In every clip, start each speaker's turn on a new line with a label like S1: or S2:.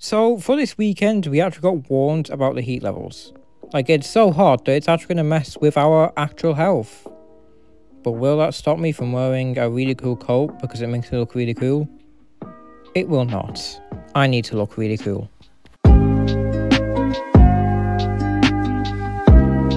S1: So for this weekend, we actually got warned about the heat levels. Like it's so hot that it's actually going to mess with our actual health. But will that stop me from wearing a really cool coat because it makes me look really cool? It will not. I need to look really cool.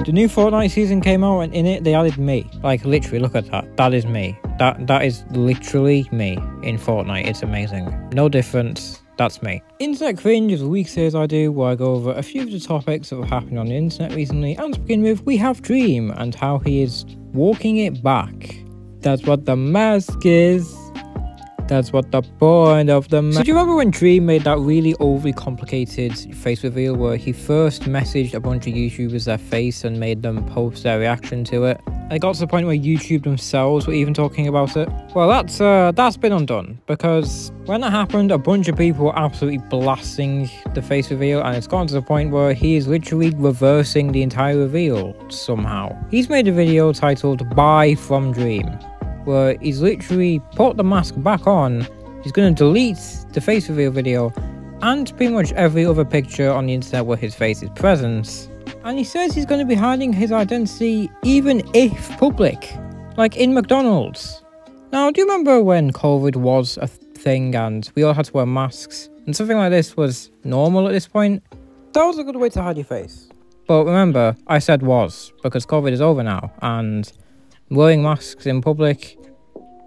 S1: The new Fortnite season came out and in it they added me. Like literally, look at that. That is me. That that is literally me in Fortnite. It's amazing. No difference. That's me. Internet Cringe is a week series I do where I go over a few of the topics that have happened on the internet recently. And to begin with, we have Dream and how he is walking it back. That's what the mask is. That's what the point of the mask. So do you remember when Dream made that really overly complicated face reveal where he first messaged a bunch of YouTubers their face and made them post their reaction to it? It got to the point where YouTube themselves were even talking about it. Well, that's uh, that's been undone because when that happened, a bunch of people were absolutely blasting the face reveal, and it's gotten to the point where he is literally reversing the entire reveal somehow. He's made a video titled "Bye from Dream." where he's literally put the mask back on. He's going to delete the face reveal video and pretty much every other picture on the internet where his face is present. And he says he's going to be hiding his identity even if public, like in McDonald's. Now, do you remember when COVID was a thing and we all had to wear masks and something like this was normal at this point? That was a good way to hide your face. But remember, I said was because COVID is over now and Wearing masks in public,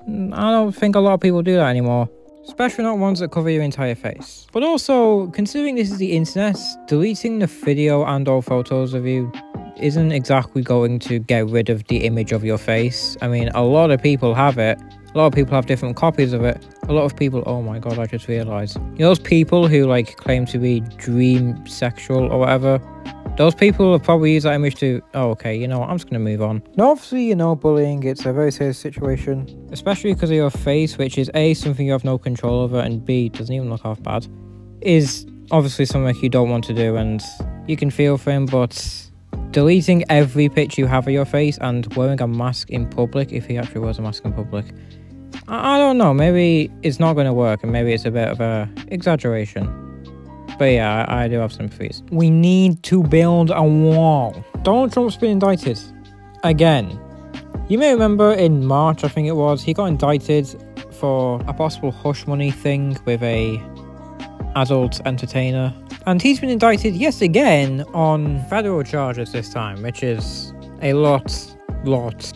S1: I don't think a lot of people do that anymore. Especially not ones that cover your entire face. But also, considering this is the internet, deleting the video and all photos of you isn't exactly going to get rid of the image of your face. I mean, a lot of people have it. A lot of people have different copies of it. A lot of people, oh my god, I just realized. You know those people who like claim to be dream sexual or whatever? Those people will probably use that image to, oh, okay, you know what, I'm just going to move on. Now, obviously, you know, bullying, it's a very serious situation, especially because of your face, which is A, something you have no control over, and B, doesn't even look half bad, is obviously something you don't want to do, and you can feel for him, but deleting every picture you have of your face and wearing a mask in public, if he actually wears a mask in public, I, I don't know, maybe it's not going to work, and maybe it's a bit of a exaggeration. But yeah, I, I do have sympathies. We need to build a wall. Donald Trump's been indicted. Again. You may remember in March, I think it was, he got indicted for a possible hush money thing with a adult entertainer. And he's been indicted yes again on federal charges this time, which is a lot, lot,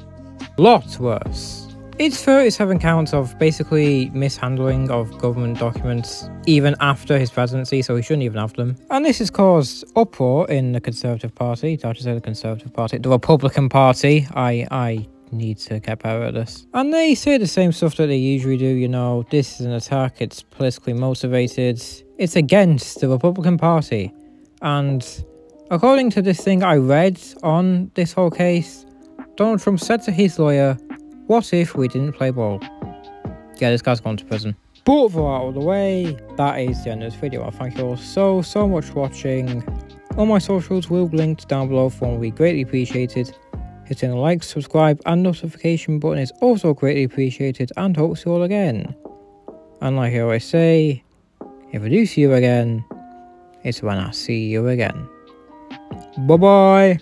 S1: lot worse. It's 37 counts of basically mishandling of government documents even after his presidency, so he shouldn't even have them. And this has caused uproar in the Conservative Party. Just say the Conservative Party? The Republican Party. I, I need to get better at this. And they say the same stuff that they usually do, you know, this is an attack, it's politically motivated, it's against the Republican Party. And according to this thing I read on this whole case, Donald Trump said to his lawyer, what if we didn't play ball? Yeah, this guy's gone to prison. But for out of the way, that is the end of this video. I thank you all so, so much for watching. All my socials will be linked down below for would be greatly appreciated. Hitting the like, subscribe and notification button is also greatly appreciated and hope to see you all again. And like I always say, if I do see you again, it's when I see you again. Bye bye!